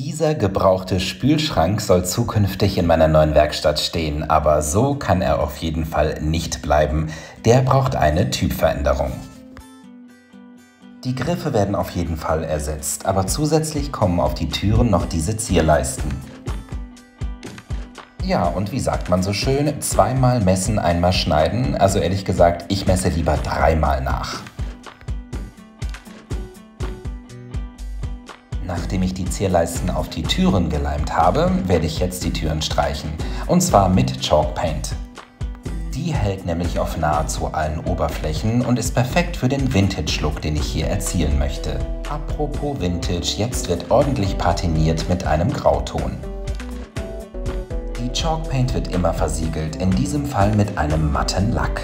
Dieser gebrauchte Spülschrank soll zukünftig in meiner neuen Werkstatt stehen, aber so kann er auf jeden Fall nicht bleiben. Der braucht eine Typveränderung. Die Griffe werden auf jeden Fall ersetzt, aber zusätzlich kommen auf die Türen noch diese Zierleisten. Ja, und wie sagt man so schön, zweimal messen, einmal schneiden. Also ehrlich gesagt, ich messe lieber dreimal nach. Nachdem ich die Zierleisten auf die Türen geleimt habe, werde ich jetzt die Türen streichen. Und zwar mit Chalk Paint. Die hält nämlich auf nahezu allen Oberflächen und ist perfekt für den Vintage-Look, den ich hier erzielen möchte. Apropos Vintage, jetzt wird ordentlich patiniert mit einem Grauton. Die Chalk Paint wird immer versiegelt, in diesem Fall mit einem matten Lack.